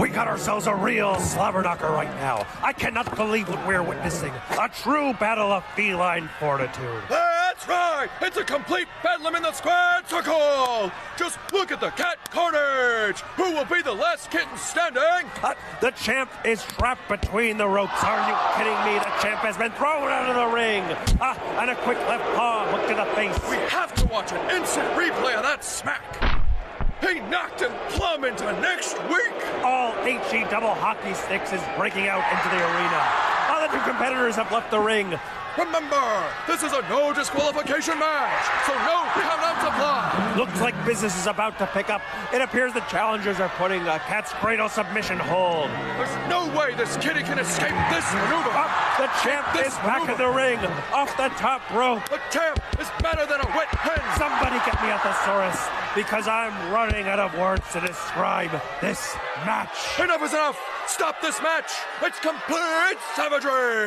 We got ourselves a real slobberknocker right now. I cannot believe what we're witnessing. A true battle of feline fortitude. That's right! It's a complete bedlam in the squared circle! Just look at the cat carnage! Who will be the last kitten standing? Uh, the champ is trapped between the ropes. Are you kidding me? The champ has been thrown out of the ring. Ah, and a quick left paw hooked to the face. We have to watch an instant replay of that smack! Knocked him plumb into next week! All HE double hockey sticks is breaking out into the arena. All the two competitors have left the ring. Remember, this is a no disqualification match, so no countouts apply. Looks like business is about to pick up. It appears the challengers are putting a cat's cradle submission hold. There's no way this kitty can escape this maneuver. Up, the champ This is back in maneuver. the ring, off the top rope. The champ is better than a wet hen. Somebody get me a thesaurus, because I'm running out of words to describe this match. Enough is enough. Stop this match. It's complete savagery.